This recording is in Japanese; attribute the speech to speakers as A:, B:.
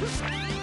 A: Let's go!